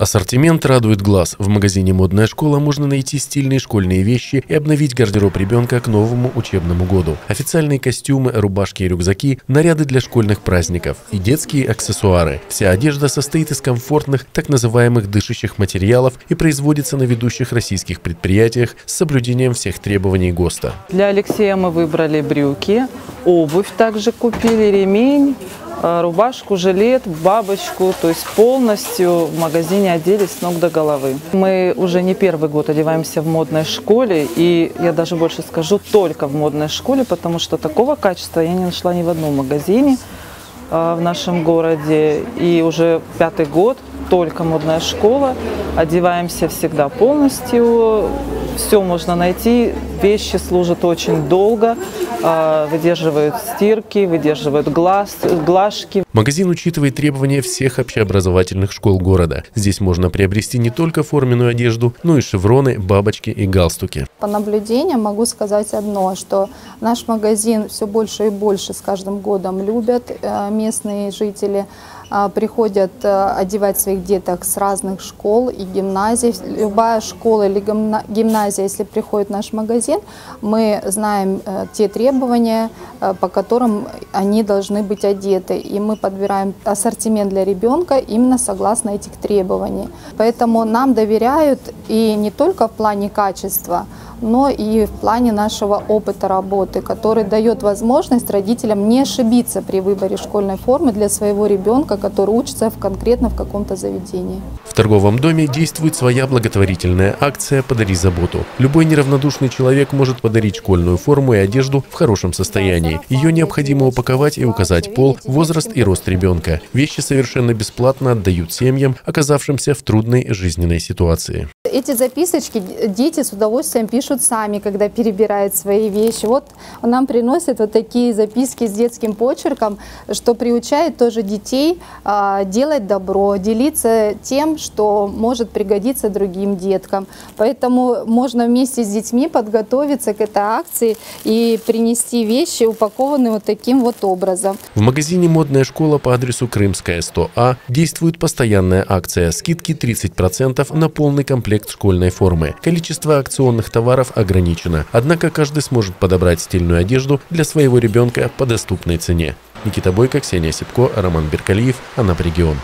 Ассортимент радует глаз. В магазине «Модная школа» можно найти стильные школьные вещи и обновить гардероб ребенка к новому учебному году. Официальные костюмы, рубашки и рюкзаки, наряды для школьных праздников и детские аксессуары. Вся одежда состоит из комфортных, так называемых дышащих материалов и производится на ведущих российских предприятиях с соблюдением всех требований ГОСТа. Для Алексея мы выбрали брюки, обувь также купили, ремень, рубашку, жилет, бабочку, то есть полностью в магазине оделись с ног до головы. Мы уже не первый год одеваемся в модной школе, и я даже больше скажу, только в модной школе, потому что такого качества я не нашла ни в одном магазине э, в нашем городе. И уже пятый год только модная школа, одеваемся всегда полностью, все можно найти, вещи служат очень долго, а, выдерживают стирки, выдерживают глаз, глажки. Магазин учитывает требования всех общеобразовательных школ города. Здесь можно приобрести не только форменную одежду, но и шевроны, бабочки и галстуки. По наблюдениям могу сказать одно, что наш магазин все больше и больше с каждым годом любят э, местные жители. А, приходят э, одевать своих деток с разных школ и гимназий. Любая школа или гимназия, если приходит в наш магазин, мы знаем э, те требования, э, по которым они должны быть одеты. И мы подбираем ассортимент для ребенка именно согласно этих требований. Поэтому нам доверяют и не только в плане качества, но и в плане нашего опыта работы, который дает возможность родителям не ошибиться при выборе школьной формы для своего ребенка, который учится в, конкретно в каком-то заведении. Торговом доме действует своя благотворительная акция «Подари заботу». Любой неравнодушный человек может подарить школьную форму и одежду в хорошем состоянии. Ее необходимо упаковать и указать пол, возраст и рост ребенка. Вещи совершенно бесплатно отдают семьям, оказавшимся в трудной жизненной ситуации. Эти записочки дети с удовольствием пишут сами, когда перебирают свои вещи. Вот нам приносят вот такие записки с детским почерком, что приучает тоже детей а, делать добро, делиться тем, что может пригодиться другим деткам. Поэтому можно вместе с детьми подготовиться к этой акции и принести вещи, упакованные вот таким вот образом. В магазине «Модная школа» по адресу Крымская, 100А действует постоянная акция скидки 30% на полный комплект школьной формы. Количество акционных товаров ограничено, однако каждый сможет подобрать стильную одежду для своего ребенка по доступной цене. Никита Бойко, Ксения Сипко, Роман Беркалиев, Анапрегион.